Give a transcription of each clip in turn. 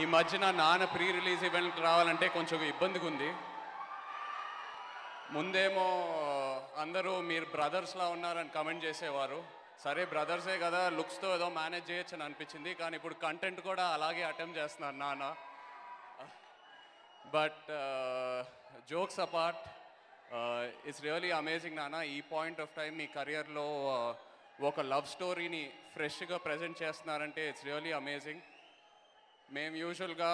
ఈ మధ్యన నాన్న ప్రీ రిలీజ్ ఈవెంట్ రావాలంటే కొంచెం ఇబ్బందిగా ఉంది ముందేమో అందరూ మీరు బ్రదర్స్లా ఉన్నారని కమెంట్ చేసేవారు. సరే బ్రదర్సే కదా లుక్స్తో ఏదో మేనేజ్ చేయొచ్చు అని అనిపించింది కానీ ఇప్పుడు కంటెంట్ కూడా అలాగే అటెంప్ట్ చేస్తున్నారు నాన్న. But jokes apart it's really amazing నాన్న ఈ పాయింట్ ఆఫ్ టైం మీ కెరియర్లో ఒక లవ్ స్టోరీని ఫ్రెష్గా ప్రజెంట్ చేస్తున్నారంటే ఇట్స్ రియలీ అమేజింగ్. మేము యూజువల్గా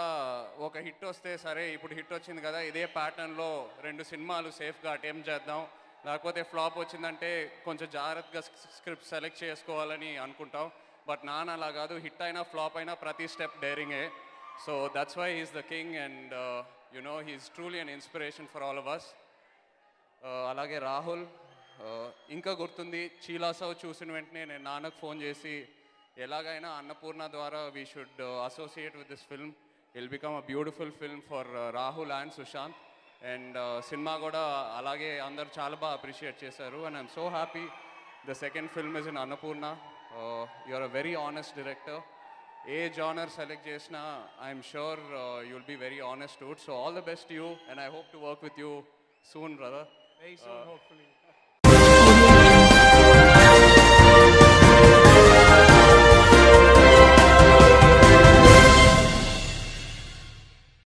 ఒక హిట్ వస్తే సరే ఇప్పుడు హిట్ వచ్చింది కదా ఇదే ప్యాటర్న్లో రెండు సినిమాలు సేఫ్గా అటెంప్ట్ చేద్దాం. లేకపోతే ఫ్లాప్ వచ్చిందంటే కొంచెం జాగ్రత్తగా స్క్రిప్ట్ సెలెక్ట్ చేసుకోవాలని అనుకుంటాం. బట్ నాన్న అలా కాదు హిట్ అయినా ఫ్లాప్ అయినా ప్రతి step డేరింగే so that's why he's the king and you know he's truly an inspiration for all ours అలాగే రాహుల్ uh, ఇంకా గుర్తుంది చీలాసావు చూసిన వెంటనే నేను నాన్నకు ఫోన్ చేసి ఎలాగైనా అన్నపూర్ణ ద్వారా we should associate with this film will become a beautiful film for Rahul and Sushant and cinema కూడా అలాగే అందరు చాలా బాగా అప్రిషియేట్ చేశారు. And I'm so happy the second film is in Annapurna you are a very honest director A genre select చేసినా I'm sure you will be very honest to so all the best you and I hope to work with you soon brother Very soon, hopefully.